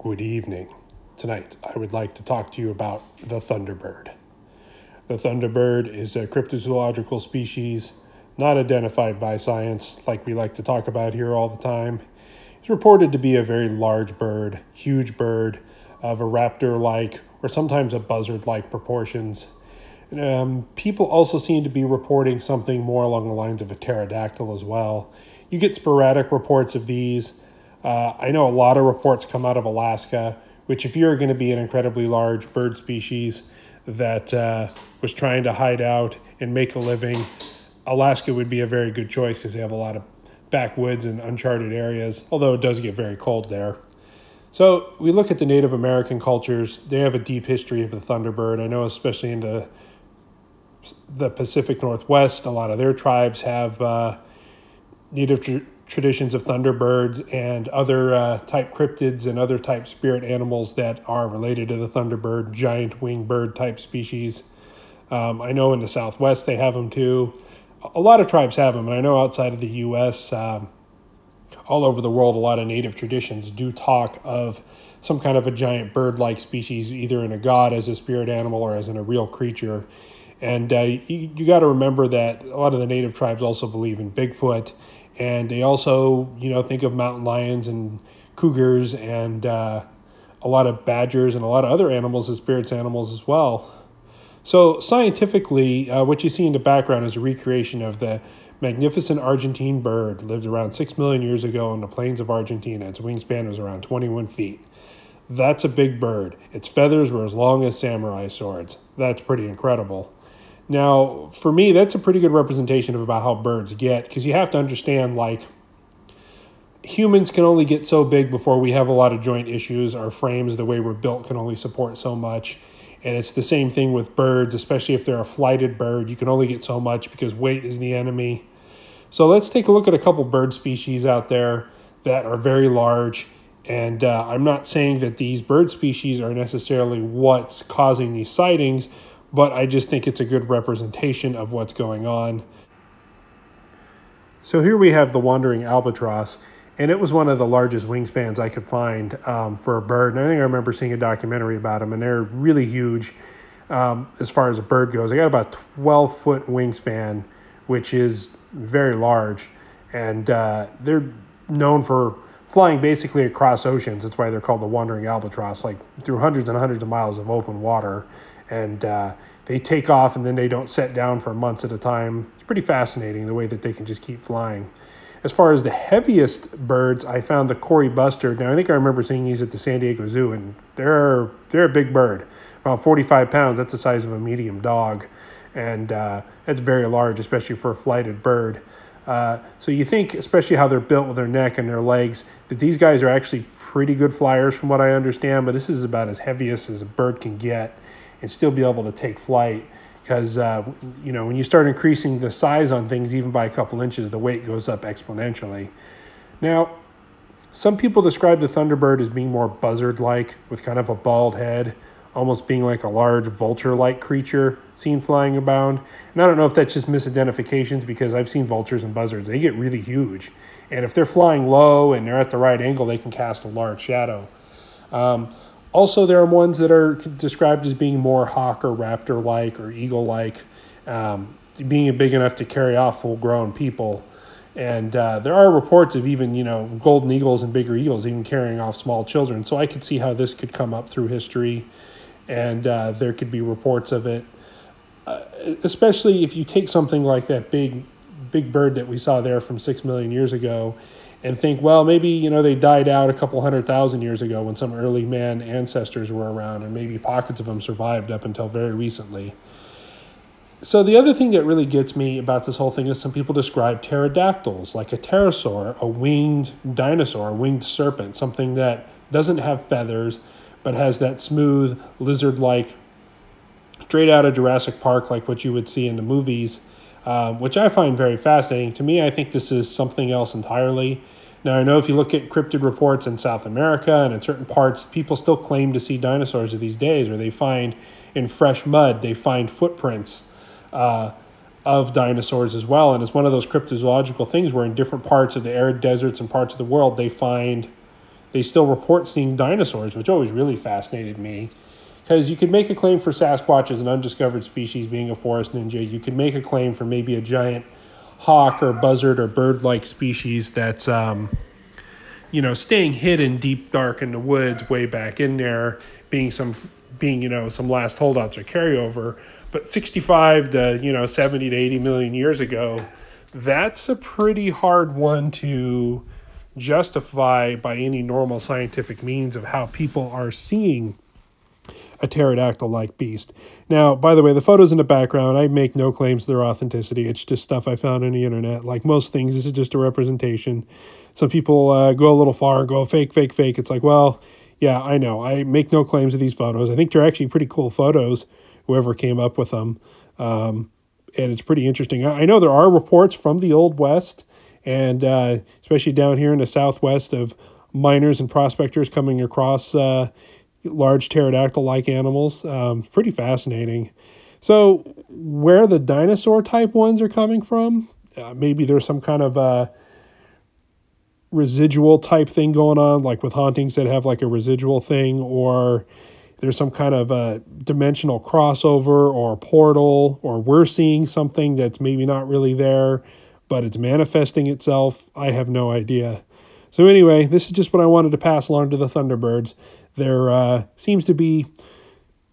Good evening. Tonight, I would like to talk to you about the thunderbird. The thunderbird is a cryptozoological species not identified by science like we like to talk about here all the time. It's reported to be a very large bird, huge bird of a raptor like or sometimes a buzzard like proportions. Um, people also seem to be reporting something more along the lines of a pterodactyl as well. You get sporadic reports of these. Uh, I know a lot of reports come out of Alaska, which, if you're going to be an incredibly large bird species that uh, was trying to hide out and make a living, Alaska would be a very good choice because they have a lot of backwoods and uncharted areas, although it does get very cold there. So we look at the Native American cultures. They have a deep history of the thunderbird. I know, especially in the the Pacific Northwest, a lot of their tribes have uh, native tr- traditions of thunderbirds and other uh, type cryptids and other type spirit animals that are related to the thunderbird, giant winged bird type species. Um, I know in the Southwest they have them too. A lot of tribes have them, and I know outside of the U.S., um, all over the world, a lot of native traditions do talk of some kind of a giant bird like species, either in a god as a spirit animal or as in a real creature. And uh, you, you got to remember that a lot of the native tribes also believe in Bigfoot, and they also, you know, think of mountain lions and cougars and uh, a lot of badgers and a lot of other animals as spirits animals as well. So, scientifically, uh, what you see in the background is a recreation of the magnificent Argentine bird. Lived around 6 million years ago on the plains of Argentina. Its wingspan was around 21 feet. That's a big bird. Its feathers were as long as samurai swords. That's pretty incredible. Now, for me, that's a pretty good representation of about how birds get, because you have to understand, like, humans can only get so big before we have a lot of joint issues. Our frames, the way we're built, can only support so much. And it's the same thing with birds, especially if they're a flighted bird. You can only get so much because weight is the enemy. So let's take a look at a couple bird species out there that are very large. And uh, I'm not saying that these bird species are necessarily what's causing these sightings, but I just think it's a good representation of what's going on. So here we have the wandering albatross and it was one of the largest wingspans I could find um, for a bird. And I think I remember seeing a documentary about them, and they're really huge um, as far as a bird goes. They got about 12 foot wingspan, which is very large, and uh, they're known for flying basically across oceans. That's why they're called the wandering albatross, like through hundreds and hundreds of miles of open water. And uh, they take off and then they don't set down for months at a time. It's pretty fascinating the way that they can just keep flying. As far as the heaviest birds, I found the Kori bustard. Now I think I remember seeing these at the San Diego Zoo, and they're they're a big bird, about 45 pounds. That's the size of a medium dog, and uh, that's very large, especially for a flighted bird. Uh, so you think, especially how they're built with their neck and their legs, that these guys are actually pretty good flyers, from what I understand. But this is about as heaviest as a bird can get, and still be able to take flight. Because uh, you know when you start increasing the size on things even by a couple inches the weight goes up exponentially. Now some people describe the thunderbird as being more buzzard like with kind of a bald head almost being like a large vulture like creature seen flying around and i don't know if that's just misidentifications because i've seen vultures and buzzards. They get really huge. And if they're flying low and they're at the right angle they can cast a large shadow. Um, also, there are ones that are described as being more hawk or raptor like or eagle like, um, being big enough to carry off full grown people. And uh, there are reports of even, you know, golden eagles and bigger eagles even carrying off small children. So I could see how this could come up through history, and uh, there could be reports of it. Uh, especially if you take something like that big, big bird that we saw there from six million years ago, and think, well, maybe you know they died out a couple hundred thousand years ago when some early man ancestors were around, and maybe pockets of them survived up until very recently. So the other thing that really gets me about this whole thing is some people describe pterodactyls like a pterosaur, a winged dinosaur, a winged serpent, something that doesn't have feathers but has that smooth lizard-like, straight out of Jurassic Park, like what you would see in the movies um, which I find very fascinating. To me, I think this is something else entirely. Now, I know if you look at cryptid reports in South America and in certain parts, people still claim to see dinosaurs of these days, or they find in fresh mud, they find footprints uh, of dinosaurs as well. And it's one of those cryptozoological things where in different parts of the arid deserts and parts of the world, they find they still report seeing dinosaurs, which always really fascinated me. Because you could make a claim for Sasquatch as an undiscovered species being a forest ninja. You could make a claim for maybe a giant hawk or buzzard or bird like species that's, um, you know, staying hidden deep, dark in the woods, way back in there, being some, being, you know, some last holdouts or carryover. But 65 to, you know, 70 to 80 million years ago, that's a pretty hard one to justify by any normal scientific means of how people are seeing a pterodactyl like beast. Now, by the way, the photos in the background, I make no claims to their authenticity. It's just stuff I found on the internet. Like most things, this is just a representation. Some people uh, go a little far go fake, fake, fake. It's like, well, yeah, I know. I make no claims to these photos. I think they're actually pretty cool photos, whoever came up with them. Um, and it's pretty interesting. I know there are reports from the Old West, and uh, especially down here in the Southwest, of miners and prospectors coming across uh, large pterodactyl like animals. Um, pretty fascinating. So, where the dinosaur type ones are coming from, uh, maybe there's some kind of uh, residual type thing going on, like with hauntings that have like a residual thing, or there's some kind of a dimensional crossover or portal, or we're seeing something that's maybe not really there, but it's manifesting itself. I have no idea. So, anyway, this is just what I wanted to pass along to the Thunderbirds. There uh, seems to be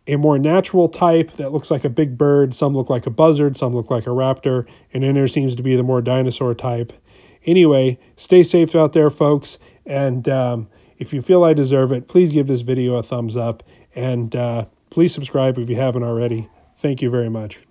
a more natural type that looks like a big bird. Some look like a buzzard, some look like a raptor, and then there seems to be the more dinosaur type. Anyway, stay safe out there, folks. And um, if you feel I deserve it, please give this video a thumbs up and uh, please subscribe if you haven't already. Thank you very much.